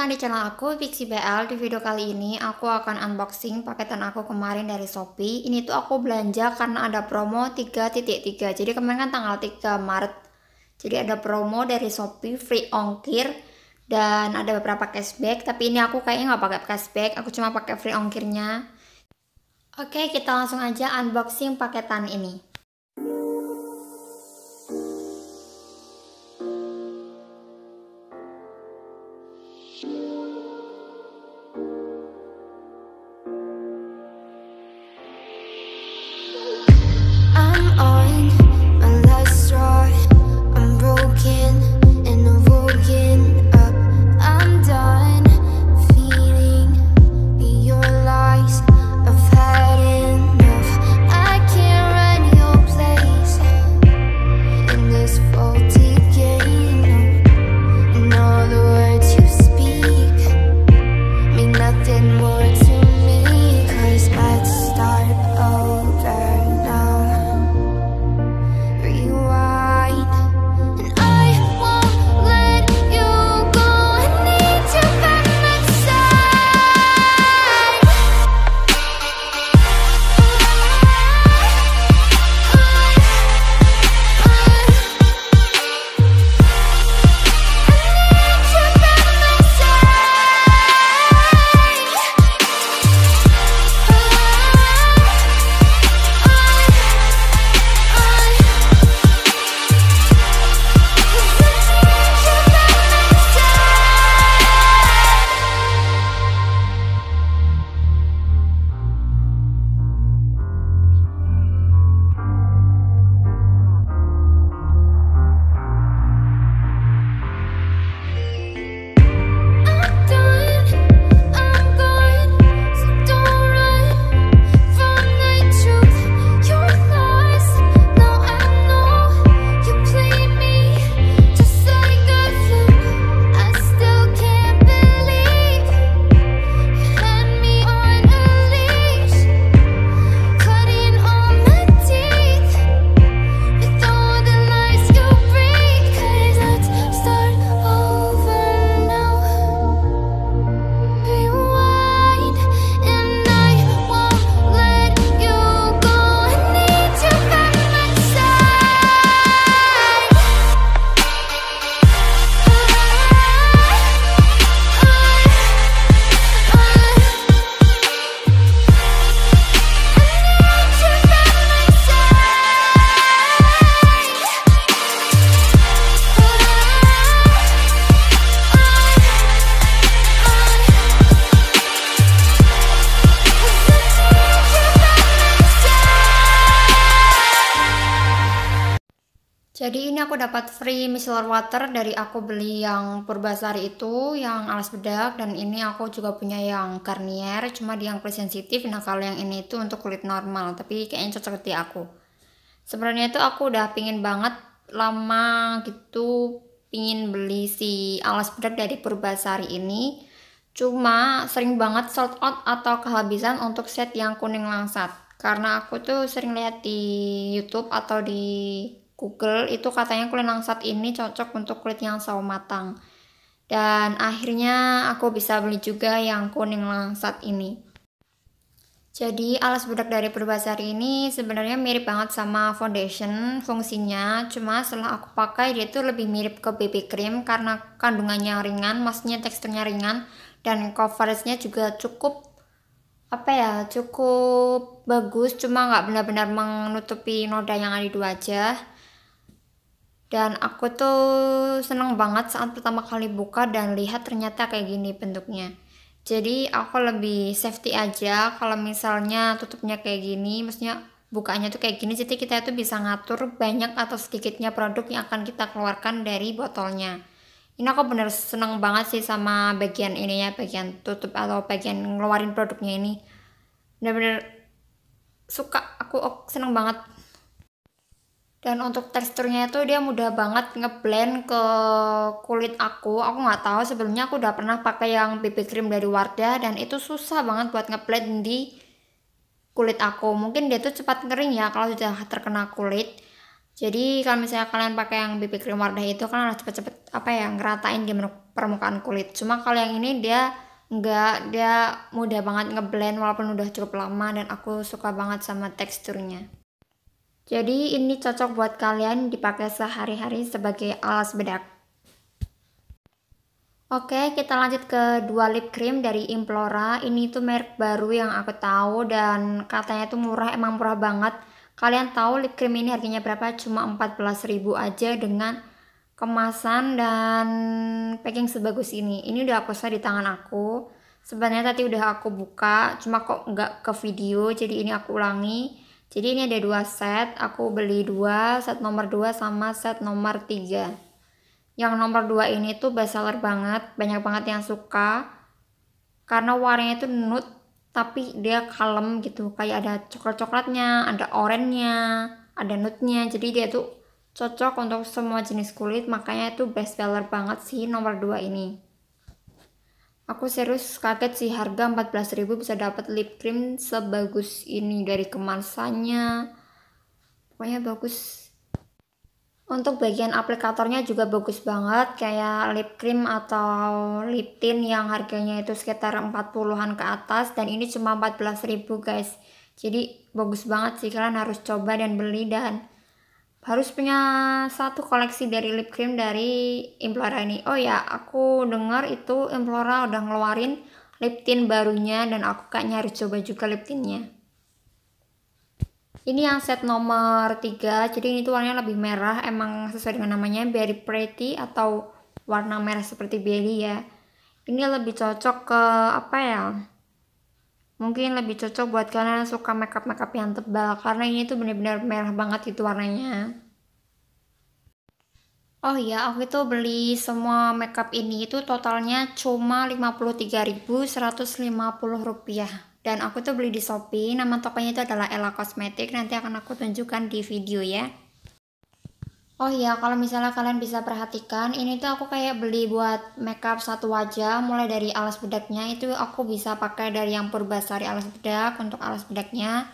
datang di channel aku Pixie BL. Di video kali ini aku akan unboxing paketan aku kemarin dari Shopee. Ini tuh aku belanja karena ada promo 3.3. Jadi kemarin kan tanggal 3 Maret. Jadi ada promo dari Shopee free ongkir dan ada beberapa cashback. Tapi ini aku kayaknya nggak pakai cashback, aku cuma pakai free ongkirnya. Oke, kita langsung aja unboxing paketan ini. Jadi ini aku dapat free micellar water dari aku beli yang Purbasari itu yang alas bedak dan ini aku juga punya yang Garnier cuma di yang kulit sensitif. Nah kalau yang ini itu untuk kulit normal tapi kayaknya cocok di aku. Sebenarnya itu aku udah pingin banget lama gitu pingin beli si alas bedak dari Purbasari ini. Cuma sering banget sold out atau kehabisan untuk set yang kuning langsat. Karena aku tuh sering lihat di YouTube atau di Google itu katanya kulit langsat ini cocok untuk kulit yang sawo matang. Dan akhirnya aku bisa beli juga yang kuning langsat ini. Jadi alas bedak dari Purbasari ini sebenarnya mirip banget sama foundation fungsinya, cuma setelah aku pakai dia tuh lebih mirip ke BB cream karena kandungannya ringan, maksudnya teksturnya ringan dan coveragenya juga cukup apa ya cukup bagus cuma nggak benar-benar menutupi noda yang ada di wajah dan aku tuh seneng banget saat pertama kali buka dan lihat ternyata kayak gini bentuknya. Jadi aku lebih safety aja kalau misalnya tutupnya kayak gini maksudnya bukanya tuh kayak gini jadi kita itu bisa ngatur banyak atau sedikitnya produk yang akan kita keluarkan dari botolnya. Ini aku bener seneng banget sih sama bagian ini ya bagian tutup atau bagian ngeluarin produknya ini. Bener-bener suka aku seneng banget dan untuk teksturnya itu dia mudah banget ngeblend ke kulit aku. Aku nggak tahu sebelumnya aku udah pernah pakai yang BB cream dari Wardah dan itu susah banget buat ngeblend di kulit aku. Mungkin dia tuh cepat kering ya kalau sudah terkena kulit. Jadi kalau misalnya kalian pakai yang BB cream Wardah itu kan harus cepet-cepet apa ya ngeratain di permukaan kulit. Cuma kalau yang ini dia enggak dia mudah banget ngeblend walaupun udah cukup lama dan aku suka banget sama teksturnya jadi ini cocok buat kalian dipakai sehari-hari sebagai alas bedak Oke, kita lanjut ke dua lip cream dari Implora. Ini tuh merek baru yang aku tahu dan katanya tuh murah, emang murah banget. Kalian tahu lip cream ini harganya berapa? Cuma 14.000 aja dengan kemasan dan packing sebagus ini. Ini udah aku share di tangan aku. Sebenarnya tadi udah aku buka, cuma kok nggak ke video, jadi ini aku ulangi. Jadi ini ada dua set, aku beli dua, set nomor dua sama set nomor tiga. Yang nomor 2 ini tuh bestseller banget banyak banget yang suka. Karena warnanya itu nude tapi dia kalem gitu. Kayak ada coklat-coklatnya ada oranye ada nude-nya. Jadi dia tuh cocok untuk semua jenis kulit makanya itu best seller banget sih nomor 2 ini aku serius kaget sih harga 14.000 bisa dapat lip cream sebagus ini dari kemasannya pokoknya bagus untuk bagian aplikatornya juga bagus banget kayak lip cream atau lip tint yang harganya itu sekitar 40-an ke atas dan ini cuma 14.000 guys. Jadi bagus banget sih kalian harus coba dan beli dan harus punya satu koleksi dari lip cream dari Implora ini. Oh ya, aku dengar itu Implora udah ngeluarin lip tint barunya dan aku kayaknya harus coba juga lip tintnya. Ini yang set nomor 3 jadi ini tuh warnanya lebih merah. Emang sesuai dengan namanya berry pretty atau warna merah seperti berry ya. Ini lebih cocok ke apa ya mungkin lebih cocok buat kalian yang suka makeup makeup yang tebal karena ini tuh bener-bener merah banget itu warnanya. Oh iya, aku itu beli semua makeup ini itu totalnya cuma 53.150 rupiah. Dan aku tuh beli di Shopee nama tokonya itu adalah Ella Cosmetic nanti akan aku tunjukkan di video ya Oh iya, kalau misalnya kalian bisa perhatikan, ini tuh aku kayak beli buat makeup satu wajah, mulai dari alas bedaknya itu aku bisa pakai dari yang Purbasari alas bedak untuk alas bedaknya.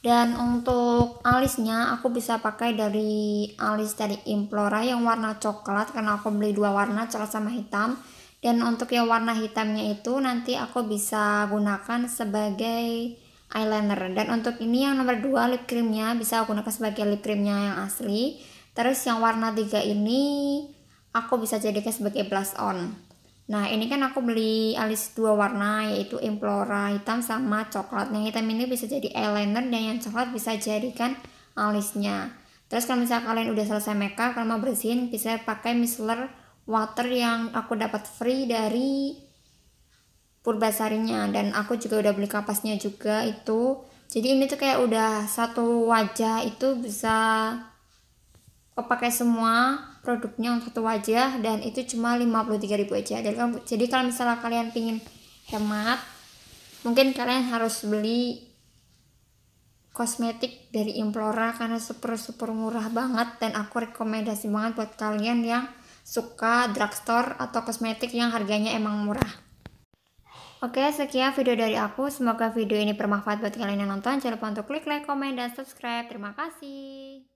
Dan untuk alisnya aku bisa pakai dari alis dari Implora yang warna coklat karena aku beli dua warna, coklat sama hitam. Dan untuk yang warna hitamnya itu nanti aku bisa gunakan sebagai eyeliner. Dan untuk ini yang nomor 2 lip creamnya bisa aku gunakan sebagai lip creamnya yang asli terus yang warna 3 ini aku bisa jadikan sebagai blush on. Nah ini kan aku beli alis dua warna yaitu Implora hitam sama coklat. Yang hitam ini bisa jadi eyeliner dan yang coklat bisa jadikan alisnya. Terus kalau misalnya kalian udah selesai makeup kalian mau bersihin bisa pakai micellar water yang aku dapat free dari Purbasarinya. Dan aku juga udah beli kapasnya juga itu. Jadi ini tuh kayak udah satu wajah itu bisa kepakai semua produknya untuk satu wajah dan itu cuma 53.000 aja jadi, jadi kalau misalnya kalian pingin hemat mungkin kalian harus beli kosmetik dari Implora karena super super murah banget dan aku rekomendasi banget buat kalian yang suka drugstore atau kosmetik yang harganya emang murah. Oke, sekian video dari aku. Semoga video ini bermanfaat buat kalian yang nonton. Jangan lupa untuk klik like, komen, dan subscribe. Terima kasih.